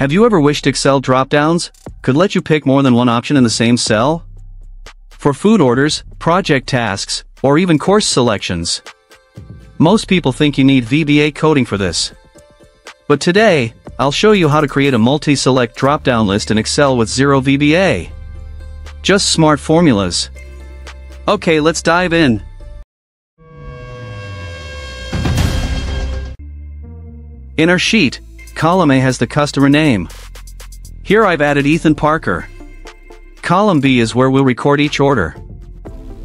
Have you ever wished Excel dropdowns could let you pick more than one option in the same cell? For food orders, project tasks, or even course selections. Most people think you need VBA coding for this. But today, I'll show you how to create a multi-select drop-down list in Excel with zero VBA. Just smart formulas. Okay, let's dive in. In our sheet, column A has the customer name. Here I've added Ethan Parker. Column B is where we'll record each order.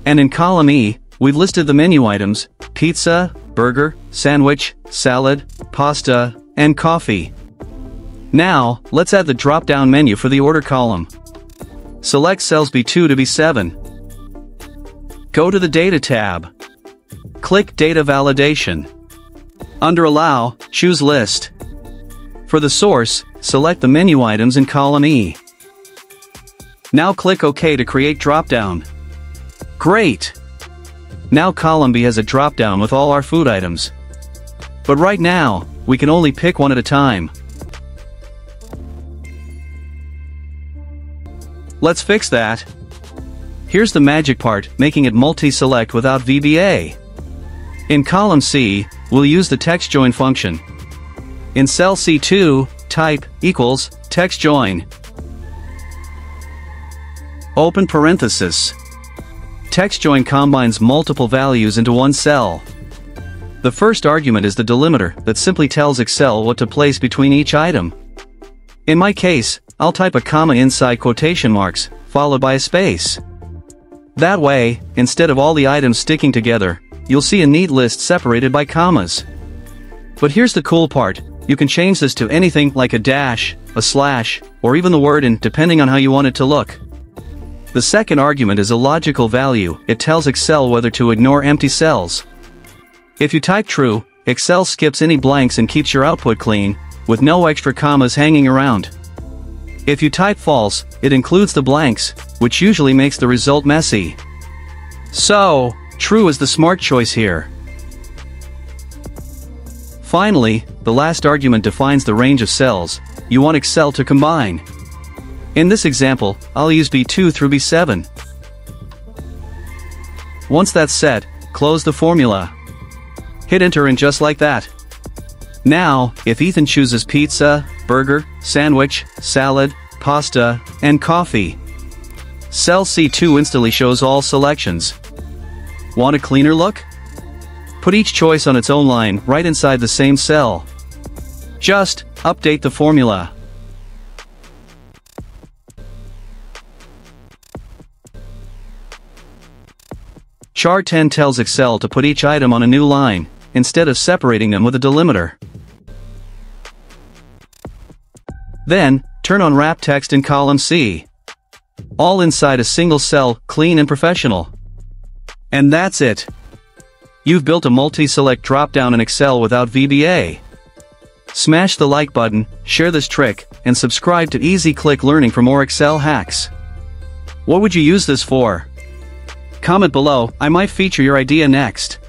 And in column E, we've listed the menu items, pizza, burger, sandwich, salad, pasta, and coffee. Now, let's add the drop-down menu for the order column. Select cells B2 to B7. Go to the Data tab. Click Data Validation. Under Allow, choose List. For the source, select the menu items in column E. Now click OK to create dropdown. Great! Now column B has a dropdown with all our food items. But right now, we can only pick one at a time. Let's fix that. Here's the magic part, making it multi-select without VBA. In column C, we'll use the text join function. In cell C2, type equals text join. Open parenthesis. Text join combines multiple values into one cell. The first argument is the delimiter that simply tells Excel what to place between each item. In my case, I'll type a comma inside quotation marks, followed by a space. That way, instead of all the items sticking together, you'll see a neat list separated by commas. But here's the cool part, you can change this to anything like a dash, a slash, or even the word in depending on how you want it to look. The second argument is a logical value, it tells Excel whether to ignore empty cells. If you type true, Excel skips any blanks and keeps your output clean, with no extra commas hanging around. If you type false, it includes the blanks, which usually makes the result messy. So, true is the smart choice here. Finally, the last argument defines the range of cells you want Excel to combine. In this example, I'll use B2 through B7. Once that's set, close the formula. Hit enter and just like that. Now, if Ethan chooses pizza, burger, sandwich, salad, pasta, and coffee, cell C2 instantly shows all selections. Want a cleaner look? Put each choice on its own line right inside the same cell. Just update the formula. CHAR 10 tells Excel to put each item on a new line, instead of separating them with a delimiter. Then, turn on wrap text in column C. All inside a single cell, clean and professional. And that's it. You've built a multi-select drop-down in Excel without VBA. Smash the like button, share this trick, and subscribe to Easy Click Learning for more Excel hacks. What would you use this for? Comment below, I might feature your idea next.